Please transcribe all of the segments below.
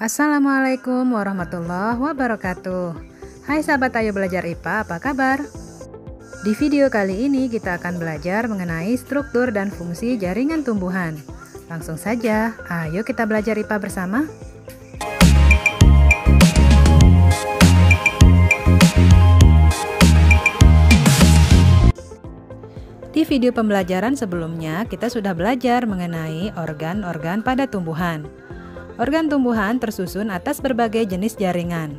Assalamualaikum warahmatullahi wabarakatuh Hai sahabat ayo belajar IPA, apa kabar? Di video kali ini kita akan belajar mengenai struktur dan fungsi jaringan tumbuhan Langsung saja, ayo kita belajar IPA bersama Di video pembelajaran sebelumnya, kita sudah belajar mengenai organ-organ pada tumbuhan. Organ tumbuhan tersusun atas berbagai jenis jaringan.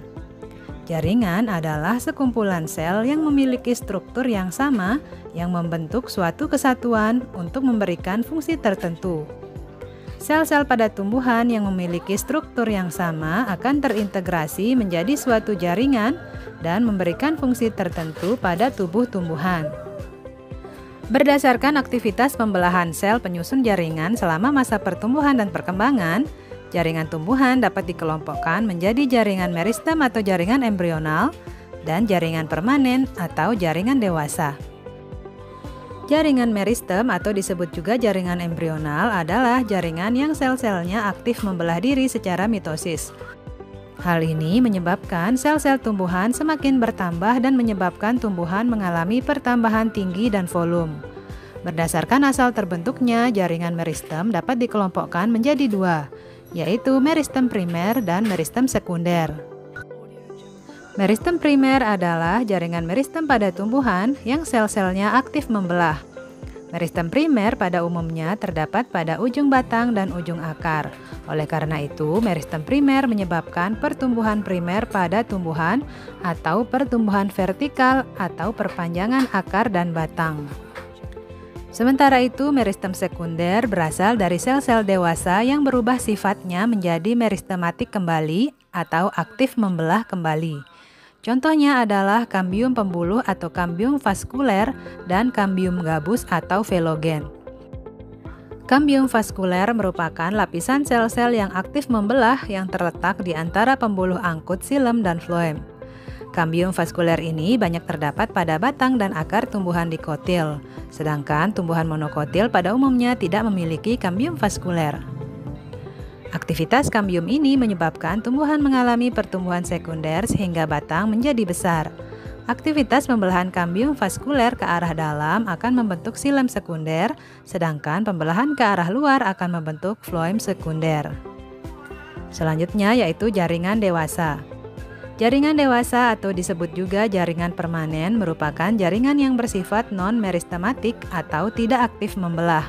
Jaringan adalah sekumpulan sel yang memiliki struktur yang sama yang membentuk suatu kesatuan untuk memberikan fungsi tertentu. Sel-sel pada tumbuhan yang memiliki struktur yang sama akan terintegrasi menjadi suatu jaringan dan memberikan fungsi tertentu pada tubuh tumbuhan. Berdasarkan aktivitas pembelahan sel penyusun jaringan selama masa pertumbuhan dan perkembangan, Jaringan tumbuhan dapat dikelompokkan menjadi jaringan meristem atau jaringan embrional dan jaringan permanen atau jaringan dewasa. Jaringan meristem atau disebut juga jaringan embrional adalah jaringan yang sel-selnya aktif membelah diri secara mitosis. Hal ini menyebabkan sel-sel tumbuhan semakin bertambah dan menyebabkan tumbuhan mengalami pertambahan tinggi dan volume. Berdasarkan asal terbentuknya, jaringan meristem dapat dikelompokkan menjadi dua, yaitu meristem primer dan meristem sekunder. Meristem primer adalah jaringan meristem pada tumbuhan yang sel-selnya aktif membelah. Meristem primer pada umumnya terdapat pada ujung batang dan ujung akar. Oleh karena itu, meristem primer menyebabkan pertumbuhan primer pada tumbuhan atau pertumbuhan vertikal atau perpanjangan akar dan batang. Sementara itu, meristem sekunder berasal dari sel-sel dewasa yang berubah sifatnya menjadi meristematik kembali atau aktif membelah kembali. Contohnya adalah kambium pembuluh atau kambium vaskuler dan kambium gabus atau velogen. Kambium vaskuler merupakan lapisan sel-sel yang aktif membelah yang terletak di antara pembuluh angkut silem dan floem. Kambium vaskuler ini banyak terdapat pada batang dan akar tumbuhan dikotil, sedangkan tumbuhan monokotil pada umumnya tidak memiliki kambium vaskuler. Aktivitas kambium ini menyebabkan tumbuhan mengalami pertumbuhan sekunder sehingga batang menjadi besar. Aktivitas pembelahan kambium vaskuler ke arah dalam akan membentuk silem sekunder, sedangkan pembelahan ke arah luar akan membentuk floem sekunder. Selanjutnya yaitu jaringan dewasa. Jaringan dewasa atau disebut juga jaringan permanen merupakan jaringan yang bersifat non-meristematik atau tidak aktif membelah.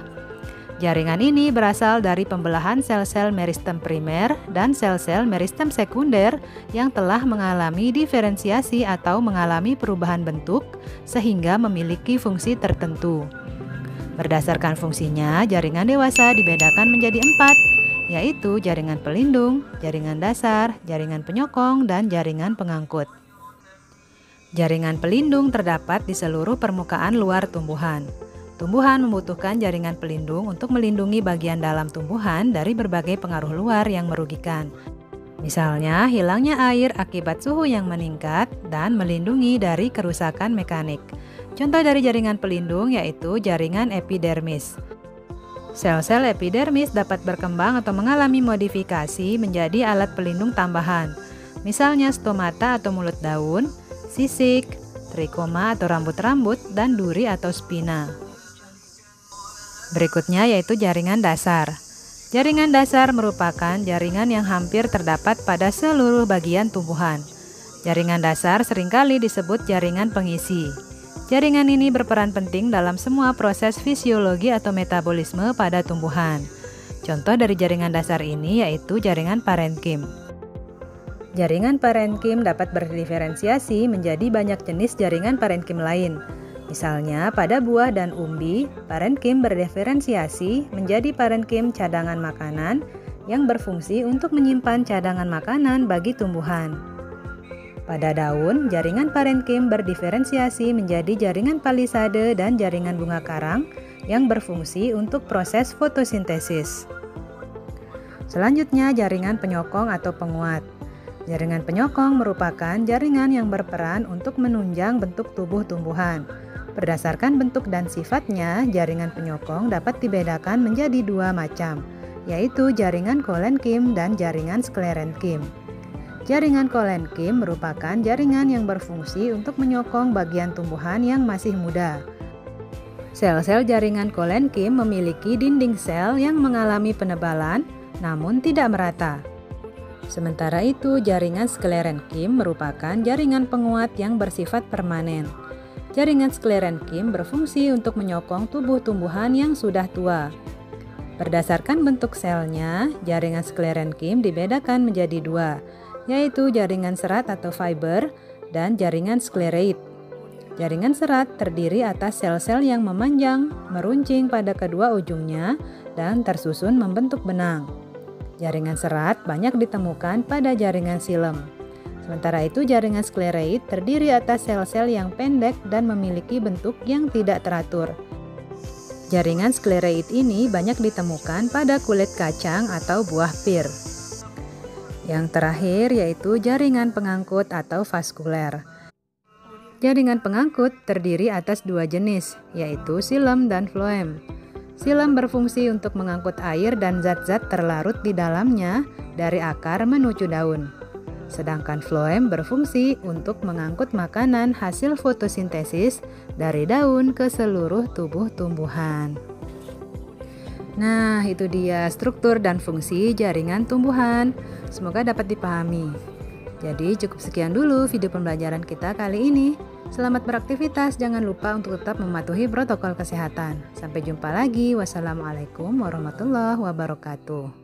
Jaringan ini berasal dari pembelahan sel-sel meristem primer dan sel-sel meristem sekunder yang telah mengalami diferensiasi atau mengalami perubahan bentuk sehingga memiliki fungsi tertentu. Berdasarkan fungsinya, jaringan dewasa dibedakan menjadi empat, yaitu jaringan pelindung, jaringan dasar, jaringan penyokong, dan jaringan pengangkut. Jaringan pelindung terdapat di seluruh permukaan luar tumbuhan. Tumbuhan membutuhkan jaringan pelindung untuk melindungi bagian dalam tumbuhan dari berbagai pengaruh luar yang merugikan. Misalnya, hilangnya air akibat suhu yang meningkat dan melindungi dari kerusakan mekanik. Contoh dari jaringan pelindung yaitu jaringan epidermis. Sel-sel epidermis dapat berkembang atau mengalami modifikasi menjadi alat pelindung tambahan, misalnya stomata atau mulut daun, sisik, trikoma atau rambut-rambut, dan duri atau spina. Berikutnya yaitu jaringan dasar. Jaringan dasar merupakan jaringan yang hampir terdapat pada seluruh bagian tumbuhan. Jaringan dasar sering kali disebut jaringan pengisi. Jaringan ini berperan penting dalam semua proses fisiologi atau metabolisme pada tumbuhan. Contoh dari jaringan dasar ini yaitu jaringan parenkim. Jaringan parenkim dapat berdiferensiasi menjadi banyak jenis jaringan parenkim lain. Misalnya, pada buah dan umbi, parenkim berdiferensiasi menjadi parenkim cadangan makanan yang berfungsi untuk menyimpan cadangan makanan bagi tumbuhan. Pada daun, jaringan parenkim berdiferensiasi menjadi jaringan palisade dan jaringan bunga karang yang berfungsi untuk proses fotosintesis. Selanjutnya, jaringan penyokong atau penguat. Jaringan penyokong merupakan jaringan yang berperan untuk menunjang bentuk tubuh tumbuhan. Berdasarkan bentuk dan sifatnya, jaringan penyokong dapat dibedakan menjadi dua macam, yaitu jaringan kolenkim dan jaringan sklerenkim. Jaringan kolenkim merupakan jaringan yang berfungsi untuk menyokong bagian tumbuhan yang masih muda. Sel-sel jaringan kolenkim memiliki dinding sel yang mengalami penebalan, namun tidak merata. Sementara itu, jaringan sklerenkim merupakan jaringan penguat yang bersifat permanen. Jaringan sklerenkim berfungsi untuk menyokong tubuh tumbuhan yang sudah tua. Berdasarkan bentuk selnya, jaringan sklerenkim dibedakan menjadi dua, yaitu jaringan serat atau fiber dan jaringan sklereid. Jaringan serat terdiri atas sel-sel yang memanjang, meruncing pada kedua ujungnya, dan tersusun membentuk benang. Jaringan serat banyak ditemukan pada jaringan silem. Sementara itu jaringan sklereid terdiri atas sel-sel yang pendek dan memiliki bentuk yang tidak teratur. Jaringan sklereid ini banyak ditemukan pada kulit kacang atau buah pir. Yang terakhir yaitu jaringan pengangkut atau vaskuler. Jaringan pengangkut terdiri atas dua jenis, yaitu silem dan floem. Silem berfungsi untuk mengangkut air dan zat-zat terlarut di dalamnya dari akar menuju daun. Sedangkan floem berfungsi untuk mengangkut makanan hasil fotosintesis dari daun ke seluruh tubuh tumbuhan. Nah, itu dia struktur dan fungsi jaringan tumbuhan. Semoga dapat dipahami. Jadi, cukup sekian dulu video pembelajaran kita kali ini. Selamat beraktivitas, jangan lupa untuk tetap mematuhi protokol kesehatan. Sampai jumpa lagi. Wassalamualaikum warahmatullahi wabarakatuh.